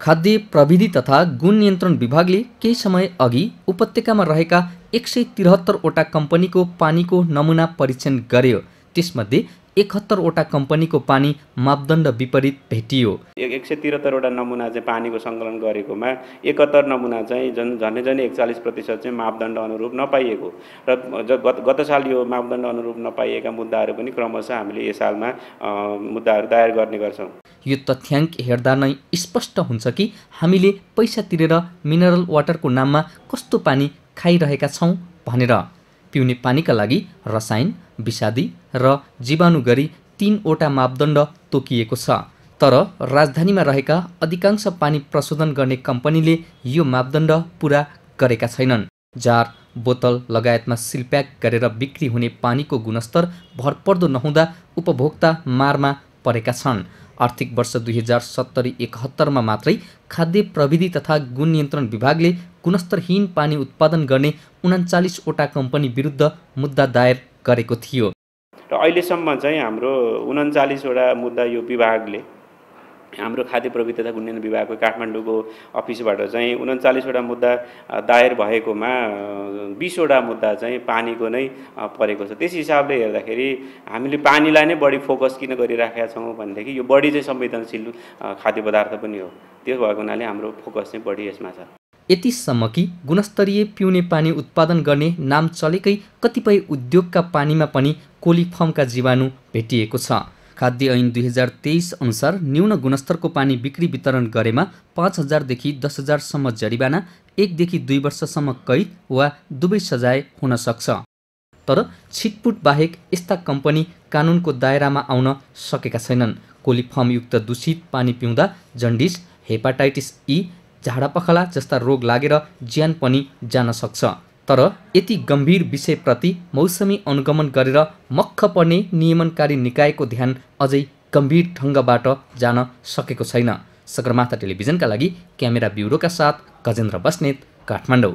खाद्य प्रविधि तथा गुण नियन्त्रण विभागले केही समय अघि उपत्यकामा रहेका एक सय त्रिहत्तरवटा कम्पनीको पानीको नमुना परीक्षण गर्यो। त्यसमध्ये एकहत्तरवटा कम्पनीको पानी मापदण्ड विपरीत भेटियो। एक सय त्रिहत्तरवटा नमुना चाहिँ पानीको सङ्कलन गरेकोमा एकहत्तर नमुना चाहिँ झन् झन्डै झन्डै एकचालिस प्रतिशत चाहिँ मापदण्ड अनुरूप नपाइएको र गत गत साल यो मापदण्ड अनुरूप नपाइएका मुद्दाहरू पनि क्रमशः हामीले यस सालमा मुद्दाहरू दायर गर्ने गर्छौँ। यो तथ्याङ्क हेर्दा नै स्पष्ट हुन्छ कि हामीले पैसा तिरेर मिनरल वाटरको नाममा कस्तो पानी खाइरहेका छौँ भनेर। पिउने पानीका लागि रसायन विषादी र जीवाणु गरी तिनवटा मापदण्ड तोकिएको छ। तर राजधानीमा रहेका अधिकांश पानी प्रशोधन गर्ने कम्पनीले यो मापदण्ड पुरा गरेका छैनन्। जार बोतल लगायतमा सिलप्याक गरेर बिक्री हुने पानीको गुणस्तर भरपर्दो नहुँदा उपभोक्ता मारमा परेका छन्। आर्थिक वर्ष दुई हजार सत्तरी एकहत्तरमा मात्रै खाद्य प्रविधि तथा गुण नियन्त्रण विभागले गुणस्तरहीन पानी उत्पादन गर्ने उन्चालिसवटा कम्पनी विरुद्ध मुद्दा दायर गरेको थियो। र अहिलेसम्म चाहिँ हाम्रो उन्चालिसवटा मुद्दा यो विभागले हाम्रो खाद्य प्रविधि तथा उन्नयन विभागको काठमाडौँको अफिसबाट चाहिँ उन्चालिसवटा मुद्दा दायर भएकोमा बिसवटा मुद्दा चाहिँ पानीको नै परेको छ। त्यस हिसाबले हेर्दाखेरि हामीले पानीलाई नै बढी फोकस किन गरिराखेका छौँ भनेदेखि यो बढी चाहिँ संवेदनशील खाद्य पदार्थ पनि हो। त्यो भएको हुनाले हाम्रो फोकस चाहिँ बढी यसमा छ। यतिसम्म कि गुणस्तरीय पिउने पानी उत्पादन गर्ने नाम चलेकै कतिपय उद्योगका पानीमा पनि कोलिफर्मका जीवाणु भेटिएको छ। खाद्य ऐन दुई हजार तेइस अनुसार न्यून गुणस्तरको पानी बिक्री वितरण गरेमा पाँच हजारदेखि दस हजारसम्म जरिवाना एकदेखि दुई वर्षसम्म कैद वा दुवै सजाय हुन सक्छ। तर छिटपुट बाहेक यस्ता कम्पनी कानुनको दायरामा आउन सकेका छैनन्। कोलिफर्मयुक्त दूषित पानी पिउँदा जन्डिस हेपाटाइटिस ई झाडापखाला जस्ता रोग लागेर ज्यान पनि जान सक्छ। तर यति गम्भीर विषयप्रति मौसमी अनुगमन गरेर मक्ख पर्ने नियमनकारी निकायको ध्यान अझै गम्भीर ढङ्गबाट जान सकेको छैन। सगरमाथा टेलिभिजनका लागि क्यामेरा ब्युरोका साथ गजेन्द्र बस्नेत काठमाडौँ।